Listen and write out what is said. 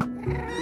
Música